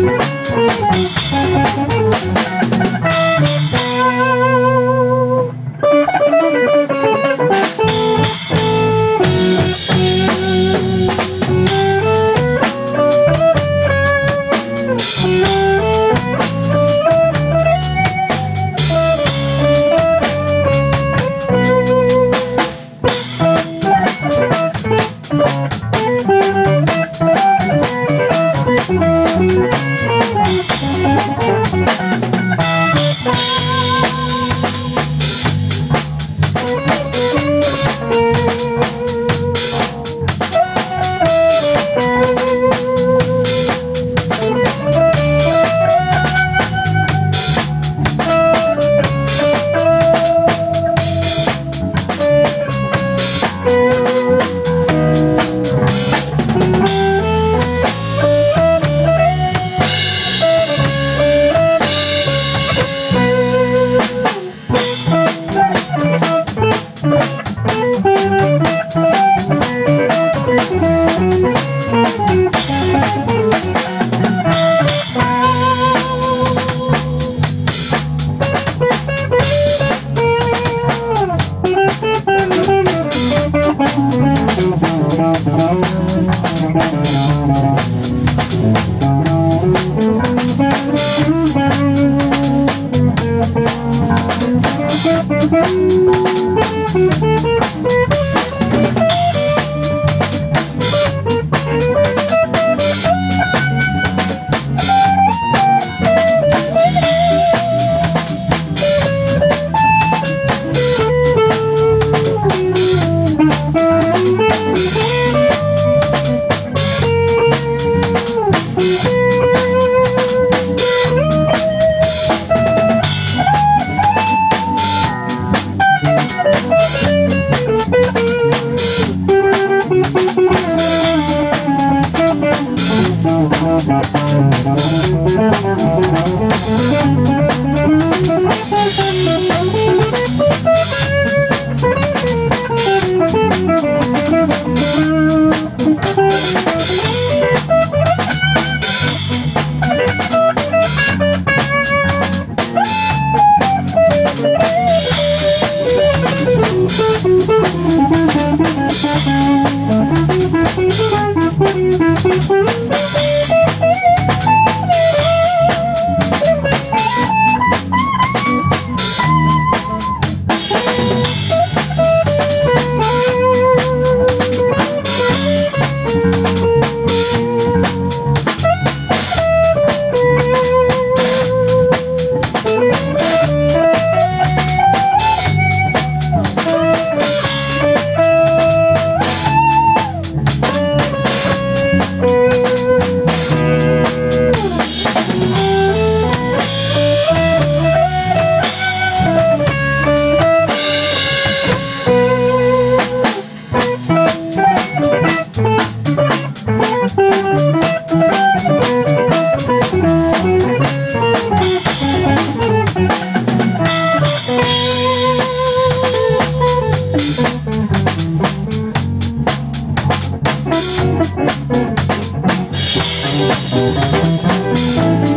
Thank you. Música